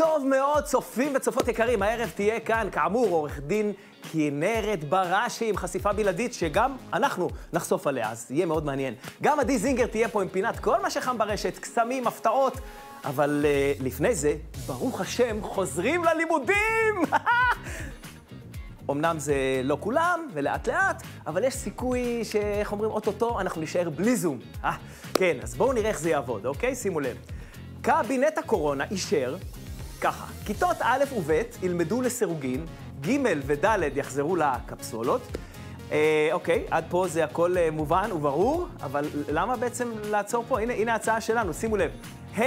טוב מאוד, צופים וצופות יקרים. הערב תהיה כאן, כאמור, עורך דין כנרת בראשי עם חשיפה בלעדית, שגם אנחנו נחשוף עליה, אז יהיה מאוד מעניין. גם עדי זינגר תהיה פה עם פינת כל מה שחם ברשת, קסמים, הפתעות. אבל uh, לפני זה, ברוך השם, חוזרים ללימודים! אמנם זה לא כולם, ולאט לאט, אבל יש סיכוי שאיך אומרים, אוטוטו אנחנו נישאר בלי זום. אה, כן, אז בואו נראה איך זה יעבוד, אוקיי? שימו לב. קבינט הקורונה אישר, ככה, כיתות א' וב' ילמדו לסירוגין, ג' וד' יחזרו לקפסולות. אה, אוקיי, עד פה זה הכל אה, מובן וברור, אבל למה בעצם לעצור פה? הנה, הנה ההצעה שלנו, שימו לב. ה'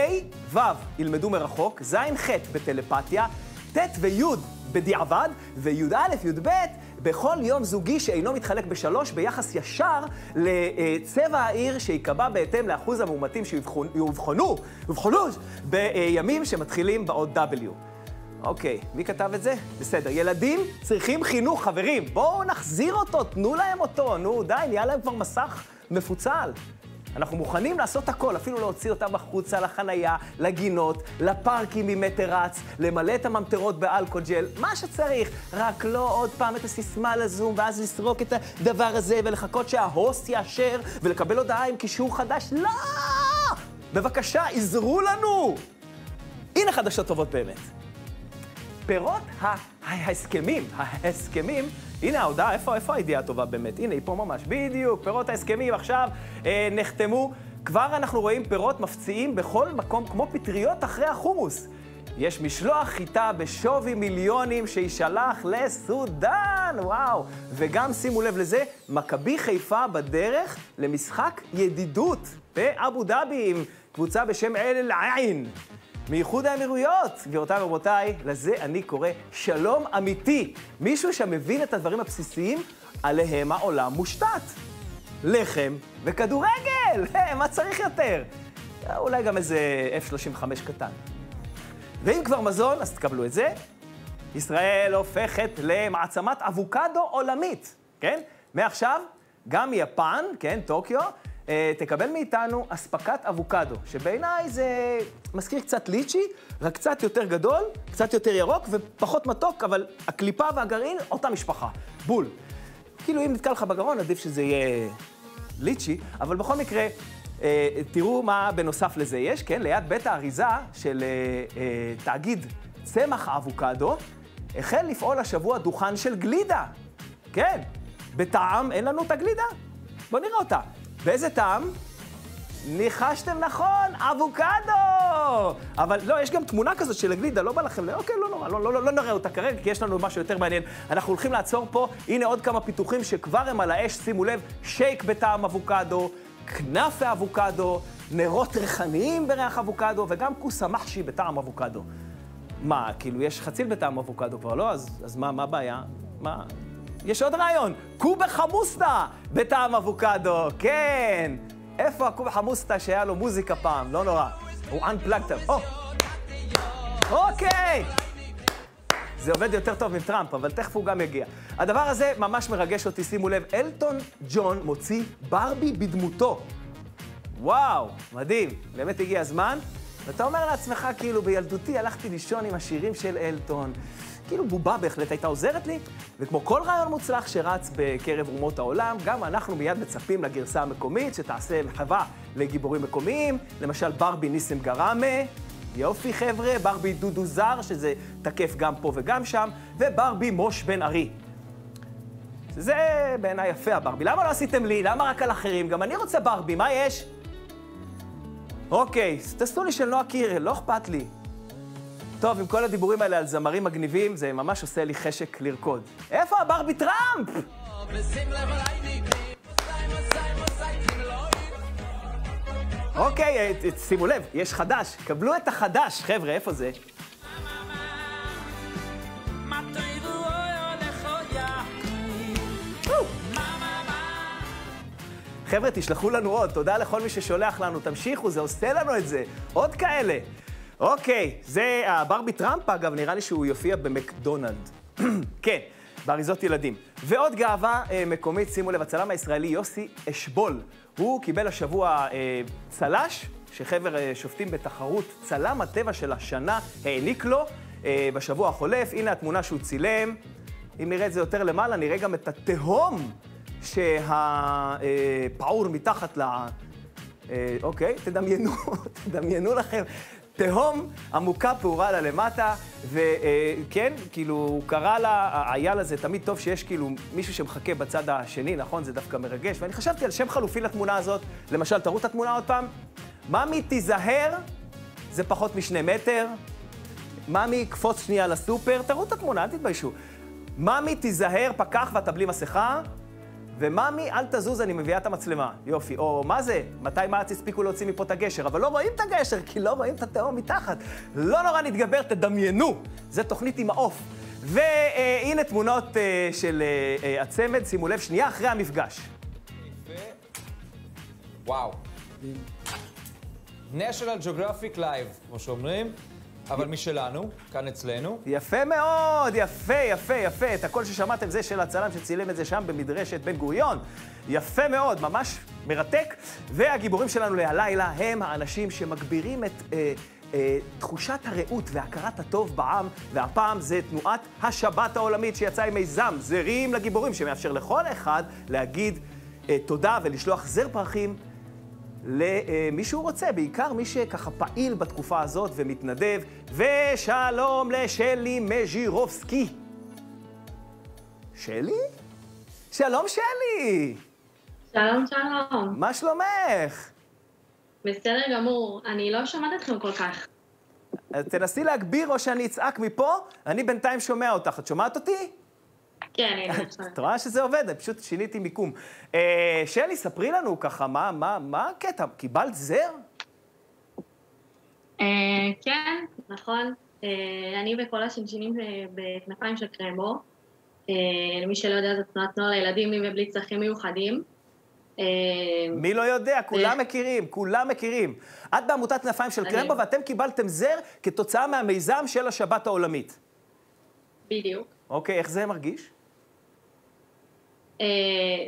ו' ילמדו מרחוק, ז' ח' בטלפתיה, ט' וי' בדיעבד, וי"א, י"ב, בכל יום זוגי שאינו מתחלק בשלוש ביחס ישר לצבע העיר שייקבע בהתאם לאחוז המאומתים שיאובחנו, יאובחנו בימים שמתחילים באות W. אוקיי, מי כתב את זה? בסדר. ילדים צריכים חינוך, חברים. בואו נחזיר אותו, תנו להם אותו. נו, די, נהיה להם כבר מסך מפוצל. אנחנו מוכנים לעשות הכל, אפילו להוציא אותם החוצה לחנייה, לגינות, לפארקים ממטר רץ, למלא את הממטרות באלכוג'ל, מה שצריך, רק לא עוד פעם את הסיסמה לזום, ואז לסרוק את הדבר הזה, ולחכות שההוסט יאשר, ולקבל הודעה עם קישור חדש. לא! בבקשה, עזרו לנו! הנה חדשות טובות באמת. פירות ההסכמים, ההסכמים, הנה ההודעה, איפה, איפה הידיעה הטובה באמת? הנה, היא פה ממש, בדיוק, פירות ההסכמים עכשיו אה, נחתמו. כבר אנחנו רואים פירות מפציעים בכל מקום, כמו פטריות אחרי החומוס. יש משלוח חיטה בשווי מיליונים שיישלח לסודאן, וואו. וגם, שימו לב לזה, מכבי חיפה בדרך למשחק ידידות באבו דאבי עם קבוצה בשם אל-עין. מאיחוד האמירויות. גבירותיי ורבותיי, לזה אני קורא שלום אמיתי. מישהו שמבין את הדברים הבסיסיים עליהם העולם מושתת. לחם וכדורגל, hey, מה צריך יותר? אולי גם איזה F-35 קטן. ואם כבר מזון, אז תקבלו את זה. ישראל הופכת למעצמת אבוקדו עולמית, כן? מעכשיו, גם יפן, כן, טוקיו, תקבל מאיתנו אספקת אבוקדו, שבעיניי זה מזכיר קצת ליצ'י, רק קצת יותר גדול, קצת יותר ירוק ופחות מתוק, אבל הקליפה והגרעין, אותה משפחה. בול. כאילו, אם נתקע לך בגרון, עדיף שזה יהיה ליצ'י, אבל בכל מקרה, אה, תראו מה בנוסף לזה יש, כן? ליד בית האריזה של אה, תאגיד צמח האבוקדו, החל לפעול השבוע דוכן של גלידה. כן, בטעם אין לנו את הגלידה. בואו נראה אותה. באיזה טעם? ניחשתם נכון, אבוקדו! אבל לא, יש גם תמונה כזאת של הגלידה, לא בא לכם, אוקיי, לא נורא, לא, לא, לא, לא נראה אותה כרגע, כי יש לנו משהו יותר מעניין. אנחנו הולכים לעצור פה, הנה עוד כמה פיתוחים שכבר הם על האש, שימו לב, שייק בטעם אבוקדו, כנאפה אבוקדו, נרות ריחניים בריח אבוקדו, וגם כוס המחשי בטעם אבוקדו. מה, כאילו, יש חציל בטעם אבוקדו כבר, לא? אז, אז מה, מה הבעיה? מה? יש עוד רעיון, קובה חמוסטה בטעם אבוקדו, כן. איפה הקובה חמוסטה שהיה לו מוזיקה פעם? לא נורא. הוא unplugged. או, אוקיי. זה עובד יותר טוב מטראמפ, אבל תכף הוא גם יגיע. הדבר הזה ממש מרגש אותי, שימו לב, אלטון ג'ון מוציא ברבי בדמותו. וואו, מדהים. באמת הגיע הזמן. ואתה אומר לעצמך, כאילו, בילדותי הלכתי לישון עם השירים של אלטון. כאילו בובה בהחלט הייתה עוזרת לי, וכמו כל רעיון מוצלח שרץ בקרב אומות העולם, גם אנחנו מיד מצפים לגרסה המקומית, שתעשה מחווה לגיבורים מקומיים, למשל ברבי ניסם גראמה, יופי חבר'ה, ברבי דודו זר, שזה תקף גם פה וגם שם, וברבי מוש בן ארי. זה בעיניי יפה הברבי. למה לא עשיתם לי? למה רק על אחרים? גם אני רוצה ברבי, מה יש? אוקיי, תעשו לי של נועה קירל, לא אכפת לי. טוב, עם כל הדיבורים האלה על זמרים מגניבים, זה ממש עושה לי חשק לרקוד. איפה הברבי טראמפ? אוקיי, אה, שימו לב, יש חדש. קבלו את החדש, חבר'ה, איפה זה? חבר'ה, תשלחו לנו עוד, תודה לכל מי ששולח לנו, תמשיכו, זה עושה לנו את זה. עוד כאלה. אוקיי, זה הברבי טראמפ, אגב, נראה לי שהוא יופיע במקדונלד. כן, באריזות ילדים. ועוד גאווה אה, מקומית, שימו לב, הצלם הישראלי יוסי אשבול. הוא קיבל השבוע אה, צל"ש שחבר אה, שופטים בתחרות צלם הטבע של השנה העניק לו אה, בשבוע החולף. הנה התמונה שהוא צילם. אם נראה את זה יותר למעלה, נראה גם את התהום שהפעור מתחת ל... אה, אוקיי, תדמיינו, תדמיינו לכם. תהום עמוקה פעורה לה למטה, וכן, כאילו, הוא קרא לה, האייל הזה, תמיד טוב שיש כאילו מישהו שמחכה בצד השני, נכון? זה דווקא מרגש. ואני חשבתי על שם חלופי לתמונה הזאת, למשל, תראו את התמונה עוד פעם. ממי תיזהר, זה פחות משני מטר. ממי, קפוץ שנייה לסופר, תראו את התמונה, אל תתביישו. ממי, תיזהר, פקח ואתה בלי מסכה. וממי, אל תזוז, אני מביאה את המצלמה. יופי. או מה זה? מתי מעץ הספיקו להוציא מפה את הגשר? אבל לא רואים את הגשר, כי לא רואים את התהום מתחת. לא נורא נתגבר, תדמיינו. זה תוכנית עם העוף. והנה תמונות אה, של אה, אה, הצמד, שימו לב, שנייה אחרי המפגש. וואו. national geographic live, כמו שאומרים. אבל משלנו, כאן אצלנו. יפה מאוד, יפה, יפה, יפה. את הקול ששמעתם זה של הצלם שצילם את זה שם במדרשת בן גוריון. יפה מאוד, ממש מרתק. והגיבורים שלנו להלילה הם האנשים שמגבירים את... אה, אה, תחושת הרעות והכרת הטוב בעם, והפעם זה תנועת השבת העולמית שיצאה עם מיזם זרים לגיבורים, שמאפשר לכל אחד להגיד אה, תודה ולשלוח זר פרחים למי שהוא רוצה, בעיקר מי שככה פעיל בתקופה הזאת ומתנדב. ושלום לשלי מז'ירובסקי. שלי? שלום שלי! שלום, שלום. מה שלומך? בסדר גמור. אני לא שומעת אתכם כל כך. תנסי להגביר או שאני אצעק מפה, אני בינתיים שומע אותך. את שומעת אותי? כן, הנה, את רואה שזה עובד, אני פשוט שיניתי מיקום. אה, שלי, ספרי לנו ככה, מה, מה, מה הקטע? קיבלת זר? אה, כן, נכון. אה, אני וכל השינשינים בכנפיים של קרמבו. למי שלא יודע, זו תנועת נוער לילדים עם ובלי צרכים מיוחדים. מי לא יודע? כולם מכירים, כולם מכירים. את בעמותת כנפיים של קרמבו, ואתם קיבלתם זר כתוצאה מהמיזם של השבת העולמית. בדיוק. אוקיי, איך זה מרגיש? אה,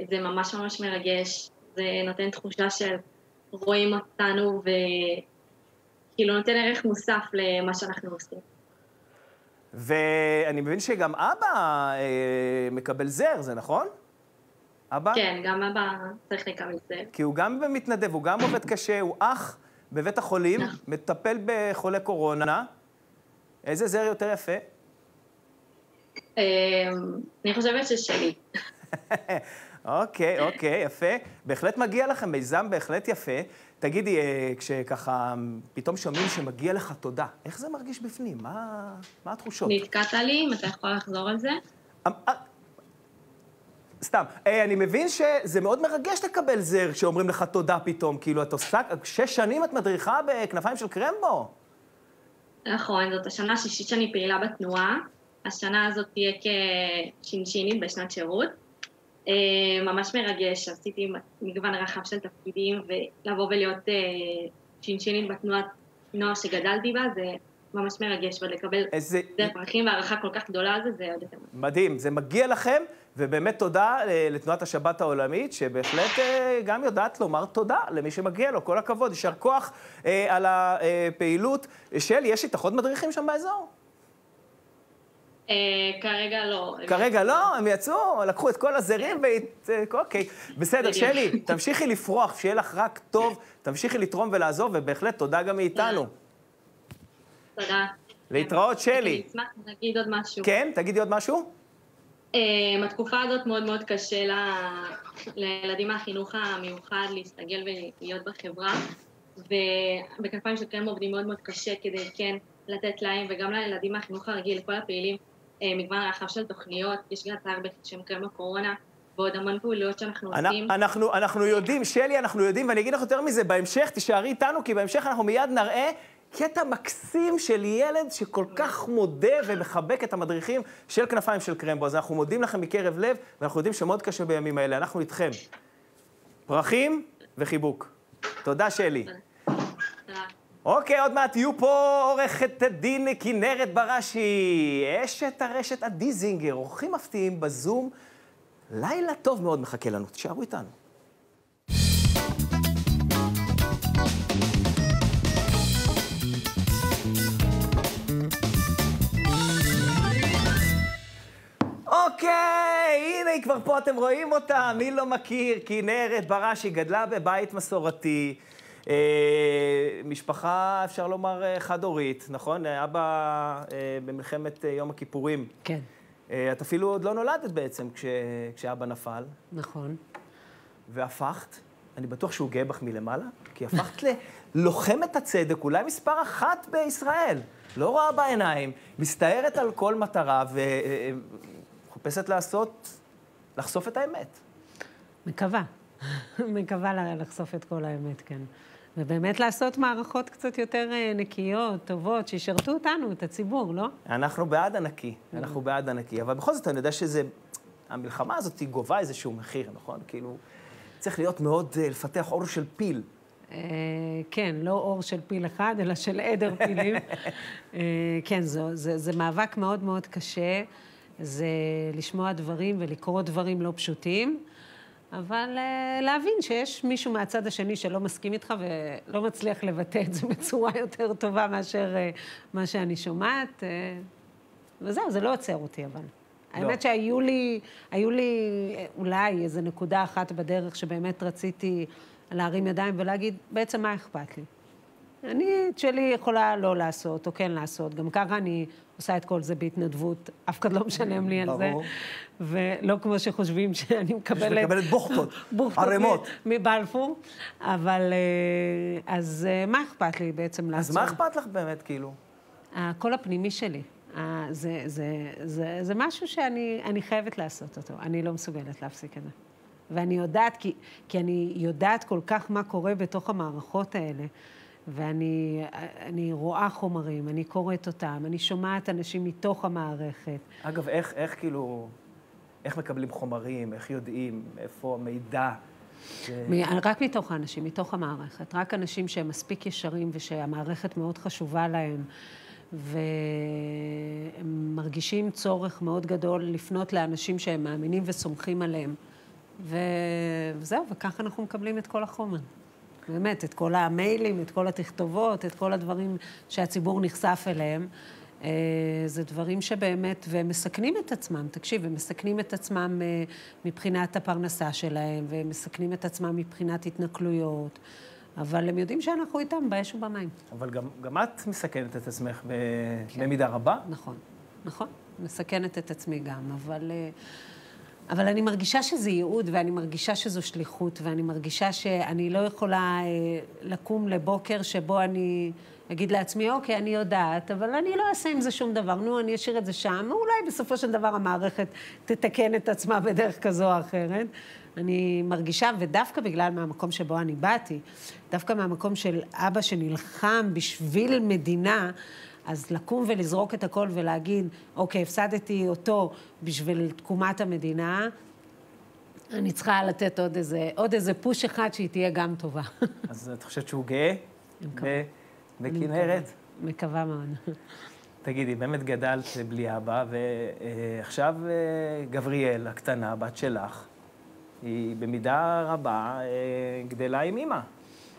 זה ממש ממש מרגש, זה נותן תחושה של רואים אותנו וכאילו נותן ערך מוסף למה שאנחנו עושים. ואני מבין שגם אבא אה, מקבל זר, זה נכון? אבא? כן, גם אבא צריך לקבל זר. כי הוא גם מתנדב, הוא גם עובד קשה, הוא אח בבית החולים, נכון. מטפל בחולי קורונה. איזה זר יותר יפה? אה, אני חושבת ששלי. אוקיי, אוקיי, יפה. בהחלט מגיע לכם, מיזם בהחלט יפה. תגידי, אה, כשככה פתאום שומעים שמגיע לך תודה, איך זה מרגיש בפנים? מה, מה התחושות? נתקעת לי, אם אתה יכול לחזור על זה? אמ, אה, סתם, אה, אני מבין שזה מאוד מרגש לקבל זר כשאומרים לך תודה פתאום. כאילו, את עושה, שש שנים את מדריכה בכנפיים של קרמבו. נכון, זאת השנה השישית שאני פעילה בתנועה. השנה הזאת תהיה כשינשינית בשנת שירות. אה, ממש מרגש, עשיתי מגוון רחב של תפקידים, ולבוא ולהיות אה, שינשינית בתנועת נוער שגדלתי בה, זה ממש מרגש, ולקבל איזה... דרך פרחים והערכה כל כך גדולה על זה, זה עוד יותר מדהים. זה מגיע לכם, ובאמת תודה אה, לתנועת השבת העולמית, שבהחלט גם יודעת לומר תודה למי שמגיע לו, כל הכבוד, יישר כוח על הפעילות. שלי, יש איתך עוד מדריכים שם באזור? אה, כרגע לא. כרגע לא? הם יצאו, לקחו את כל הזרים ו... אוקיי. בסדר, שלי, תמשיכי לפרוח, שיהיה לך רק טוב, תמשיכי לתרום ולעזור, ובהחלט תודה גם מאיתנו. תודה. להתראות, שלי. אני אשמח להגיד עוד משהו. כן? תגידי עוד משהו. אה, התקופה הזאת מאוד מאוד קשה לילדים מהחינוך המיוחד להסתגל ולהיות בחברה, ובכנפיים של קרם עובדים מאוד מאוד קשה כדי כן לתת להם, וגם לילדים מהחינוך הרגיל, לכל הפעילים, אה, מגוון רחב של תוכניות, יש גם אתר בשם הקורונה, ועוד המון פעולות שאנחנו עושים. אנחנו, אנחנו יודעים, שלי, אנחנו יודעים, ואני אגיד לך יותר מזה, בהמשך תישארי איתנו, כי בהמשך אנחנו מיד נראה קטע מקסים של ילד שכל כך מודה ומחבק את המדריכים של כנפיים של קרמבו. אז אנחנו מודים לכם מקרב לב, ואנחנו יודעים שמאוד קשה בימים האלה. אנחנו איתכם. פרחים וחיבוק. תודה, שלי. אוקיי, עוד מעט יהיו פה עורכת הדין כנרת בראשי, אשת הרשת עדי זינגר, אורחים מפתיעים בזום. לילה טוב מאוד מחכה לנו, תשארו איתנו. אוקיי, הנה היא כבר פה, אתם רואים אותה, מי לא מכיר? כנרת בראשי גדלה בבית מסורתי. אה, משפחה, אפשר לומר, אה, חד-הורית, נכון? אבא אה, במלחמת אה, יום הכיפורים. כן, את אפילו עוד לא נולדת בעצם כש, כשאבא נפל, נכון. והפכת, אני בטוח שהוא גאה בך מלמעלה, כי הפכת ללוחמת הצדק, אולי מספר אחת בישראל. לא רואה בעיניים, מסתערת על כל מטרה וחופשת לעשות, לחשוף את האמת. מקווה. מקווה לחשוף את כל האמת, כן. ובאמת לעשות מערכות קצת יותר אה, נקיות, טובות, שישרתו אותנו, את הציבור, לא? אנחנו בעד הנקי, אנחנו בעד הנקי, אבל בכל זאת אני יודע שזה, המלחמה הזאת היא גובה איזשהו מחיר, נכון? כאילו, צריך להיות מאוד, אה, לפתח אור של פיל. אה, כן, לא אור של פיל אחד, אלא של עדר פילים. כן, זו, זה, זה מאבק מאוד מאוד קשה. זה לשמוע דברים ולקרוא דברים לא פשוטים, אבל אה, להבין שיש מישהו מהצד השני שלא מסכים איתך ולא מצליח לבטא את זה בצורה יותר טובה מאשר אה, מה שאני שומעת. אה, וזהו, זה לא עוצר אותי, אבל. האמת שהיו לי, היו לי אולי איזו נקודה אחת בדרך שבאמת רציתי להרים ידיים ולהגיד, בעצם מה אכפת לי? אני את שלי יכולה לא לעשות, או כן לעשות. גם ככה אני עושה את כל זה בהתנדבות, אף אחד לא משלם לי על זה. ולא כמו שחושבים שאני מקבלת... מקבלת בוכטות, ערימות. מבלפור. אבל אה, אז אה, מה אכפת לי בעצם לעשות? אז מה אכפת לך באמת, כאילו? הקול הפנימי שלי. זה, זה, זה, זה משהו שאני אני חייבת לעשות אותו. אני לא מסוגלת להפסיק את זה. ואני יודעת, כי, כי אני יודעת כל כך מה קורה בתוך המערכות האלה. ואני אני רואה חומרים, אני קוראת אותם, אני שומעת אנשים מתוך המערכת. אגב, איך, איך כאילו, איך מקבלים חומרים, איך יודעים, איפה המידע? זה- רק מתוך האנשים, מתוך המערכת. רק אנשים שהם מספיק ישרים ושהמערכת מאוד חשובה להם, והם מרגישים צורך מאוד גדול לפנות לאנשים שהם מאמינים וסומכים עליהם. ו... וזהו, וככה אנחנו מקבלים את כל החומר. באמת, את כל המיילים, את כל התכתובות, את כל הדברים שהציבור נחשף אליהם. אה, זה דברים שבאמת, והם מסכנים את עצמם, תקשיב, הם מסכנים את עצמם אה, מבחינת הפרנסה שלהם, והם מסכנים את עצמם מבחינת התנכלויות, אבל הם יודעים שאנחנו איתם באש ובמים. אבל גם, גם את מסכנת את עצמך ב- במידה רבה. נכון, נכון, מסכנת את עצמי גם, אבל, אה, אבל אני מרגישה שזה ייעוד, ואני מרגישה שזו שליחות, ואני מרגישה שאני לא יכולה אה, לקום לבוקר שבו אני אגיד לעצמי, אוקיי, אני יודעת, אבל אני לא אעשה עם זה שום דבר, נו, אני אשאיר את זה שם, ואולי בסופו של דבר המערכת תתקן את עצמה בדרך כזו או אחרת. אני מרגישה, ודווקא בגלל מהמקום שבו אני באתי, דווקא מהמקום של אבא שנלחם בשביל מדינה, אז לקום ולזרוק את הכל ולהגיד, אוקיי, הפסדתי אותו בשביל תקומת המדינה, אני צריכה לתת עוד איזה, עוד איזה פוש אחד שהיא תהיה גם טובה. אז את חושבת שהוא גאה בכנרת? מקווה מאוד. תגידי, באמת גדלת בלי אבא, ועכשיו אה, גבריאל, הקטנה, בת שלך, היא במידה רבה אה, גדלה עם אימא.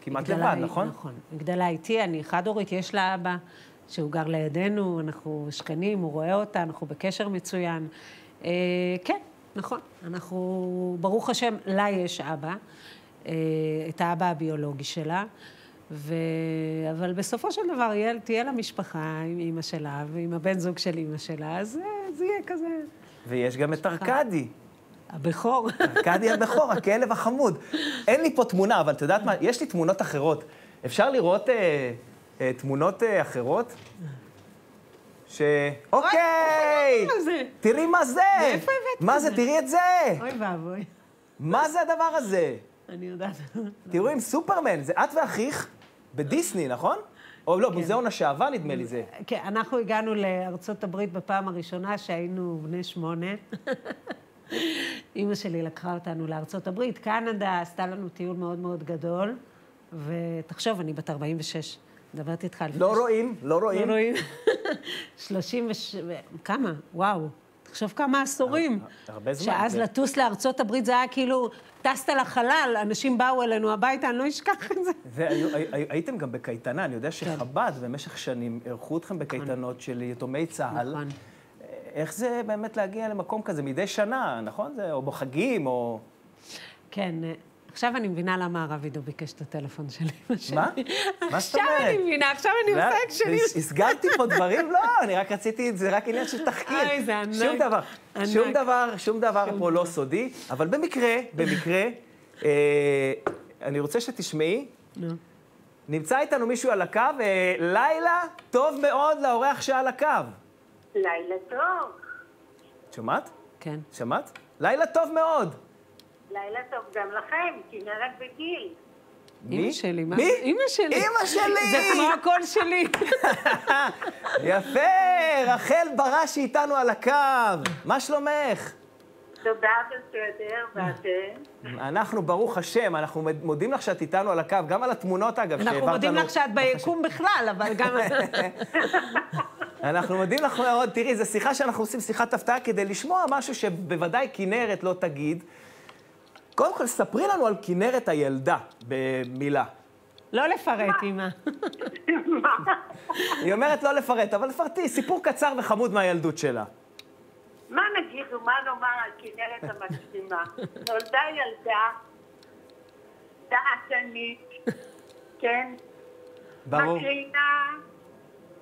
כמעט לבד, נכון? נכון. היא גדלה איתי, אני חד-הורית, יש לה אבא שהוא גר לידינו, אנחנו שכנים, הוא רואה אותה, אנחנו בקשר מצוין. אה, כן, נכון. אנחנו, ברוך השם, לה יש אבא, אה, את האבא הביולוגי שלה. ו... אבל בסופו של דבר יהיה, תהיה לה משפחה עם אימא שלה ועם הבן זוג של אימא שלה, אז אה, זה יהיה כזה ויש גם את ארכדי. הבכור. ארכדי הבכור, הכלב החמוד. אין לי פה תמונה, אבל את יודעת מה? יש לי תמונות אחרות. אפשר לראות אה, תמונות אה, אחרות? ש... אוקיי! תראי מה זה! מאיפה הבאת מה זה? זה? תראי את זה! אוי ואבוי, מה זה הדבר הזה? אני יודעת. תראו עם סופרמן, זה את ואחיך בדיסני, נכון? או לא, מוזיאון השעווה נדמה לי זה. כן, אנחנו הגענו לארצות הברית בפעם הראשונה שהיינו בני שמונה. אימא שלי לקחה אותנו לארצות הברית, קנדה, עשתה לנו טיול מאוד מאוד גדול, ותחשוב, אני בת 46, מדברת איתך על... לא רואים, לא רואים. לא רואים. 30 וש... כמה? וואו. תחשוב כמה עשורים. הרבה זמן, שאז כן. לטוס לארצות הברית זה היה כאילו, טסת לחלל, אנשים באו אלינו הביתה, אני לא אשכח את זה. והיו- הי- הי- הייתם גם בקייטנה, אני יודע שחב"ד במשך שנים אירחו אתכם בקייטנות של יתומי צה"ל. נכון. איך זה באמת להגיע למקום כזה מדי שנה, נכון? זה, או בחגים, או... כן, עכשיו אני מבינה למה הרב עידו ביקש את הטלפון שלי. מה? מה זאת עכשיו אני אומרת? מבינה, עכשיו אני עושה הקשרים. הסגרתי פה דברים? לא, אני רק רציתי, זה רק עניין של תחקיר. אוי, זה ענק. שום דבר. שום דבר, שום דבר פה לא. סודי, אבל במקרה, במקרה, אה, אני רוצה שתשמעי. נמצא איתנו מישהו על הקו, אה, לילה טוב מאוד לאורח שעל הקו. לילה טוב. שומעת? כן. שמעת? לילה טוב מאוד. לילה טוב גם לכם, כנרת וגיל. אימא שלי, מה? מי? אימא שלי. אימא שלי! זה כמו הקול שלי. יפה, רחל בראשי איתנו על הקו. מה שלומך? תודה בסדר, ואתם? אנחנו, ברוך השם, אנחנו מודים לך שאת איתנו על הקו, גם על התמונות, אגב, אנחנו שהעברת מודים לנו. לך שאת ביקום בכלל, אבל גם... אנחנו מודים לך מאוד. תראי, זו שיחה שאנחנו עושים, שיחת הפתעה, כדי לשמוע משהו שבוודאי כנרת לא תגיד. קודם כל, ספרי לנו על כנרת הילדה, במילה. לא לפרט, אימא. היא אומרת לא לפרט, אבל לפרטי, סיפור קצר וחמוד מהילדות שלה. מה נגיד ומה נאמר על כנרת המקסימה? נולדה ילדה דעתנית, כן? ברור. מקרינה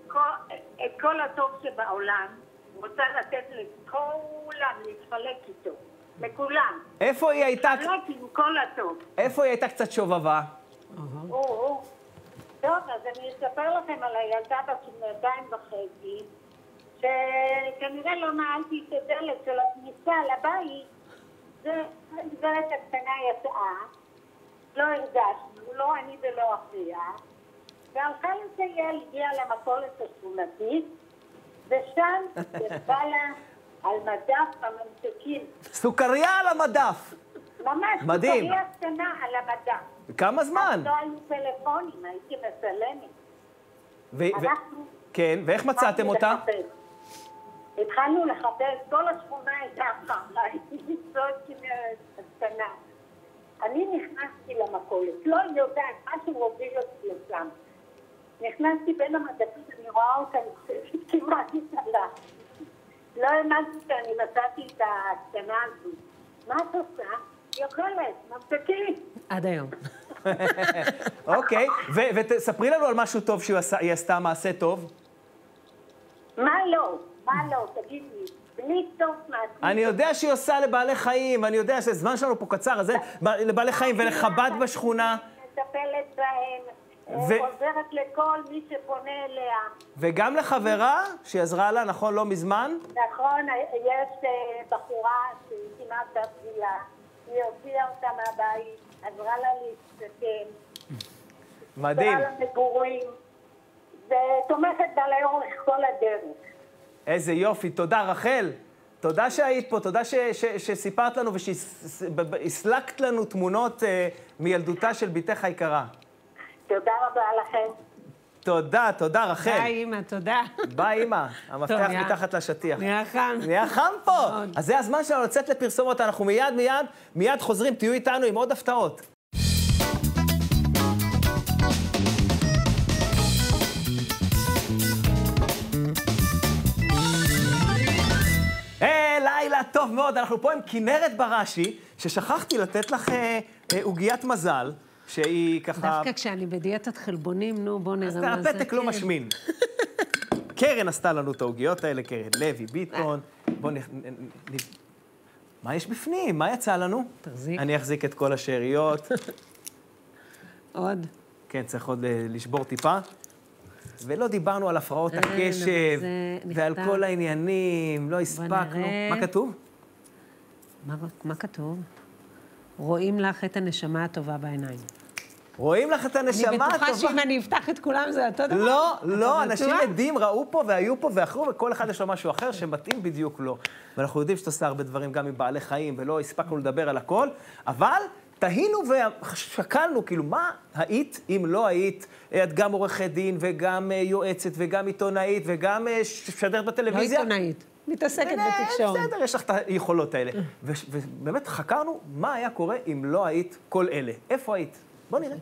כל- את כל הטוב שבעולם, רוצה לתת לכולם להתחלק איתו, לכולם. איפה היא הייתה, להתחלק עם כל הטוב. איפה היא הייתה קצת שובבה? או, טוב, אז אני אספר לכם על הילדה בת שנתיים וחצי, שכנראה לא נעלתי את הדלת של הכניסה לבית, והגברת הקטנה יצאה, לא הרגשנו, לא אני ולא אחיה, והלכה לטייל, הגיעה למכולת השכונתית, ושם ישבה לה על מדף הממתקים, סוכריה על המדף. ממש מדהים. סוכריה קטנה על המדף. כמה זמן? לא היו טלפונים, הייתי מצלמת. ו- אנחנו כן, ואיך מצאתם אותה? התחלנו לחפש, כל השכונה הייתה הייתי למצוא את כנרת הקטנה. אני נכנסתי למכולת, לא יודעת, משהו הוביל אותי לשם. נכנסתי בין המדפים, אני רואה אותה כמעט התעלה. לא האמנתי שאני מצאתי את הקטנה הזו. מה את עושה? היא אוכלת. עד היום. אוקיי, ו- ותספרי לנו על משהו טוב שהיא עשתה מעשה טוב. מה לא? מה לא? תגיד לי. בלי סוף מעשי. אני יודע שהיא עושה לבעלי חיים, אני יודע שהזמן שלנו פה קצר, אז לבעלי חיים ולחב"ד בשכונה, מטפלת בהם, ו- עוזרת לכל מי שפונה אליה. וגם לחברה שהיא עזרה לה, נכון, לא מזמן? נכון, יש אה, בחורה שהיא כמעט בגילה, היא הוציאה אותה מהבית, עזרה לה להסתכם, מדהים. עזרה לה מגורים, ותומכת בה לאורך כל הדרך. איזה יופי, תודה רחל. תודה שהיית פה, תודה ש- ש- שסיפרת לנו ושהסלקת לנו תמונות אה, מילדותה של בתך היקרה. תודה רבה לכם. תודה, תודה רחל. ביי, אימא, תודה. ביי, אימא. המפתח מתחת לשטיח. נהיה חם. נהיה חם פה. מאוד. אז זה הזמן שלנו לצאת לפרסומות, אנחנו מיד, מיד, מיד חוזרים, תהיו איתנו עם עוד הפתעות. לילה טוב מאוד, אנחנו פה עם כנרת בראשי, ששכחתי לתת לך אה, אה, עוגיית מזל, שהיא ככה... דווקא כשאני בדיאטת חלבונים, נו, בוא אז נראה מה זה. הפתק לא. משמין. קרן עשתה לנו את העוגיות האלה, קרן לוי, ביטון. בואו נ... מה יש בפנים? מה יצא לנו? תחזיק. אני אחזיק את כל השאריות. עוד. כן, צריך עוד אה, לשבור טיפה. ולא דיברנו על הפרעות אה, הקשב, זה ועל. כל העניינים, לא הספקנו. מה כתוב? מה כתוב? רואים לך את הנשמה הטובה בעיניים. רואים לך את הנשמה אני הטובה. בטוחה שאם אני אפתח את כולם זה אותו דבר. לא, לא, אנשים? עדים ראו פה והיו פה ואכלו, וכל אחד יש לו משהו אחר שמתאים בדיוק לו. ואנחנו יודעים שאתה עושה הרבה דברים גם עם בעלי חיים, ולא הספקנו לדבר על הכל, אבל תהינו ושקלנו, כאילו, מה היית אם לא היית, את גם עורכת דין, וגם אה, יועצת, וגם עיתונאית, וגם אה, משדרת לא בטלוויזיה? עיתונאית. מתעסקת בתקשורת. בסדר, יש לך את היכולות האלה. ובאמת חקרנו מה היה קורה אם לא היית כל אלה. איפה היית? בוא נראה.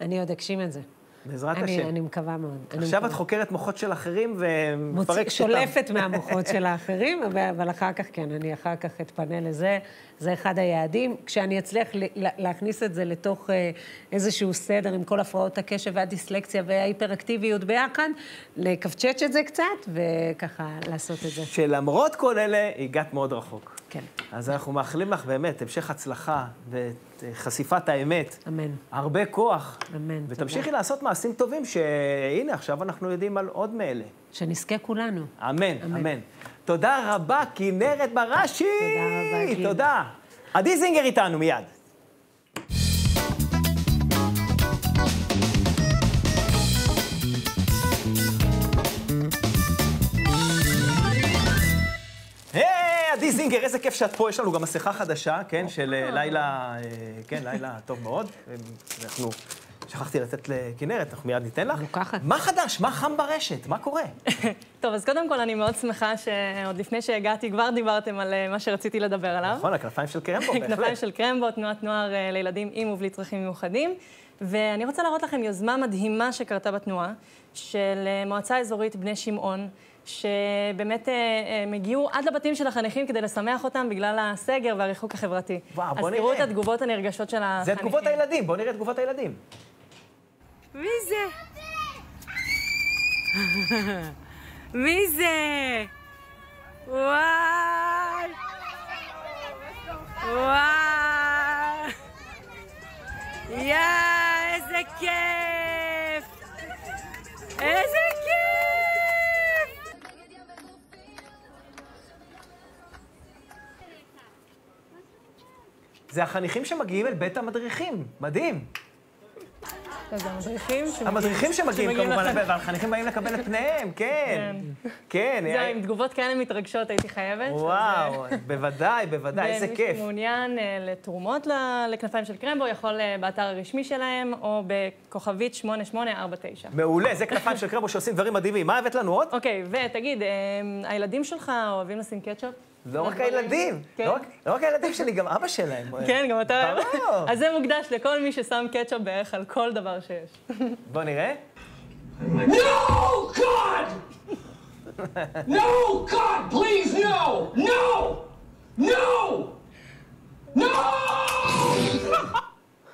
אני עוד אגשים את זה. בעזרת אני, השם. אני מקווה מאוד. עכשיו מקווה. את חוקרת מוחות של אחרים ומפרקת אותם. שולפת מהמוחות של האחרים, אבל, אחר כך כן, אני אחר כך אתפנה לזה. זה אחד היעדים. כשאני אצליח להכניס את זה לתוך אה, איזשהו סדר עם כל הפרעות הקשב והדיסלקציה וההיפראקטיביות ביחד, לקפצ'ץ' את זה קצת, וככה לעשות את זה. שלמרות כל אלה, הגעת מאוד רחוק. כן, אז אנחנו מאחלים לך באמת המשך הצלחה וחשיפת האמת. אמן. הרבה כוח. אמן, ותמשיכי תודה. לעשות מעשים טובים, שהנה, עכשיו אנחנו יודעים על עוד מאלה. שנזכה כולנו. אמן, אמן. אמן. תודה רבה, כנרת בראשי! תודה רבה, גיל. תודה. עדי זינגר איתנו מיד. עדי זינגר, איזה כיף שאת פה. יש לנו גם מסכה חדשה, כן, של אה, לילה, אה, כן, לילה טוב מאוד. אנחנו, שכחתי לתת לכנרת, אנחנו מיד ניתן לך. לוקחת. מה חדש? מה חם ברשת? מה קורה? טוב, אז קודם כל אני מאוד שמחה שעוד לפני שהגעתי כבר דיברתם על אה, מה שרציתי לדבר עליו. נכון, הכנפיים של קרמבו, בהחלט. כנפיים של קרמבו, תנועת נוער אה, לילדים עם ובלי צרכים מיוחדים. ואני רוצה להראות לכם יוזמה מדהימה שקרתה בתנועה, של אה, מועצה אזורית בני שמעון, שבאמת אה, הם הגיעו עד לבתים של החניכים כדי לשמח אותם בגלל הסגר והריחוק החברתי. וואו, בוא אז תראו נראה. את התגובות הנרגשות של החניכים. זה תגובות הילדים, בואו נראה את תגובות הילדים. מי זה? מי זה? וואי! וואי! יא, איזה כיף! זה החניכים שמגיעים אל בית המדריכים, מדהים. אז המדריכים שמגיעים- המדריכים שמגיעים כמובן. והחניכים באים לקבל את פניהם, כן. כן. זהו, עם תגובות כאלה מתרגשות הייתי חייבת. אז, אה, וואו, בוודאי, בוודאי, איזה ומי כיף. שמעוניין אה, לתרומות לכנפיים של קרמבו, יכול אה, באתר הרשמי שלהם, או בכוכבית 8849. מעולה, זה כנפיים של קרמבו שעושים דברים מדהימים. מה הבאת לנו עוד? אוקיי, ותגיד, אה, הילדים שלך אוהבים לשים קטשופ? לא רק? הילדים, כן. לא רק- לא רק הילדים שלי, גם אבא שלהם. כן, גם אתה אוהב. ברור. אז זה מוקדש לכל מי ששם קטשופ בערך על כל דבר שיש. בוא נראה. No, God! No, God, please, no! No! No! No!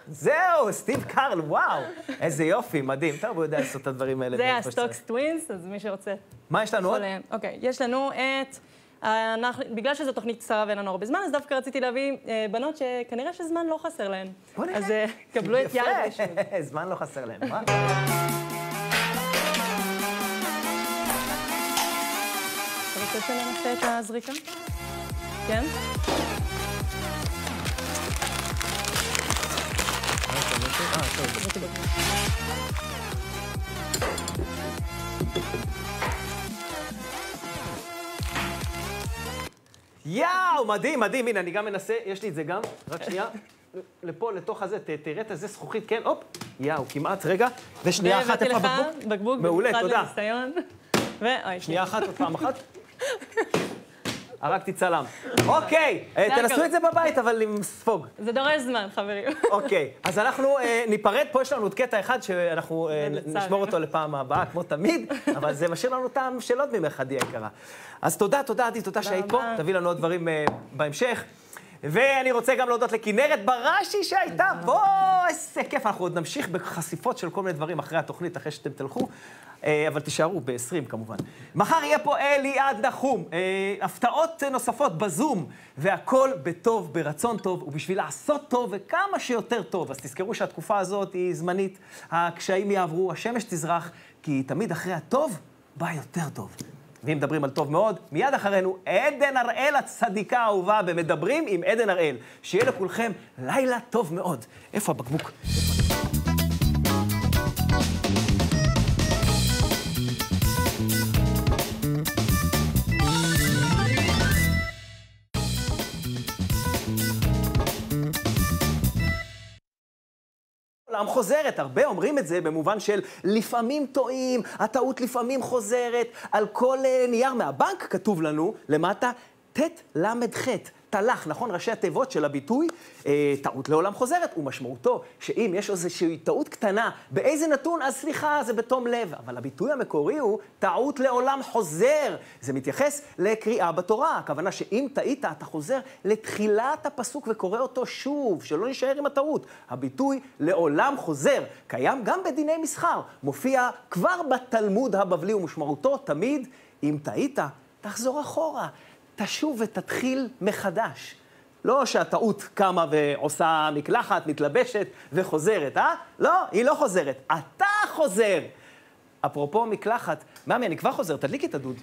זהו, סטיב קארל, וואו. איזה יופי, מדהים. טוב, הוא יודע לעשות את הדברים האלה. זה. הסטוקס טווינס, אז מי שרוצה מה יש לנו עוד? אוקיי, יש לנו את... אנחנו, בגלל שזו תוכנית קצרה ואין לנו הרבה זמן, אז דווקא רציתי להביא אה, בנות שכנראה שזמן לא חסר להן. בוא נראה. אז אה, קבלו את יד יפה. זמן לא חסר מה? אתה רוצה שננסה את הזריקה? כן? יאו, מדהים, מדהים. הנה, אני גם מנסה, יש לי את זה גם. רק שנייה. לפה, לתוך הזה, ת- תראה את הזה זכוכית, כן, הופ. יאו, כמעט, רגע. ושנייה אחת, איפה הבקבוק? בקבוק, מעולה, תודה. שנייה אחת, עוד פעם אחת. הרגתי צלם. אוקיי, אה, תנסו. את זה בבית, אבל עם ספוג. זה דורש זמן, חברים. אוקיי, אז אנחנו אה, ניפרד, פה יש לנו עוד קטע אחד שאנחנו אה. נשמור אותו לפעם הבאה, כמו תמיד, אבל זה משאיר לנו טעם של עוד ממך, עדי היקרה. אז תודה, תודה, עדי, תודה שהיית פה. תביא לנו עוד דברים בהמשך. ואני רוצה גם להודות לכנרת בראשי שהייתה פה, איזה כיף, אנחנו עוד נמשיך בחשיפות של כל מיני דברים אחרי התוכנית, אחרי שאתם תלכו, אבל תישארו ב-20 כמובן. מחר יהיה פה אליעד נחום, אה, הפתעות נוספות בזום, והכל בטוב, ברצון טוב, ובשביל לעשות טוב וכמה שיותר טוב. אז תזכרו שהתקופה הזאת היא זמנית, הקשיים יעברו, השמש תזרח, כי תמיד אחרי הטוב בא יותר טוב. ואם מדברים על טוב מאוד, מיד אחרינו עדן הראל הצדיקה האהובה במדברים עם עדן הראל. שיהיה לכולכם לילה טוב מאוד. איפה הבקבוק? העולם חוזרת, הרבה אומרים את זה במובן של לפעמים טועים, הטעות לפעמים חוזרת. על כל אה, נייר מהבנק כתוב לנו למטה, טל"ח, תל"ח, נכון? ראשי התיבות של הביטוי, אה, טעות לעולם חוזרת, ומשמעותו שאם יש איזושהי טעות קטנה באיזה נתון, אז סליחה, זה בתום לב. אבל הביטוי המקורי הוא טעות לעולם חוזר. זה מתייחס לקריאה בתורה. הכוונה שאם טעית, אתה חוזר לתחילת הפסוק וקורא אותו שוב, שלא נשאר עם הטעות. הביטוי לעולם חוזר קיים גם בדיני מסחר. מופיע כבר בתלמוד הבבלי ומשמעותו תמיד, אם טעית, תחזור אחורה. תשוב ותתחיל מחדש. לא שהטעות קמה ועושה מקלחת, מתלבשת וחוזרת, אה? לא, היא לא חוזרת. אתה חוזר. אפרופו מקלחת, ממי, אני כבר חוזר, תדליקי את הדוד.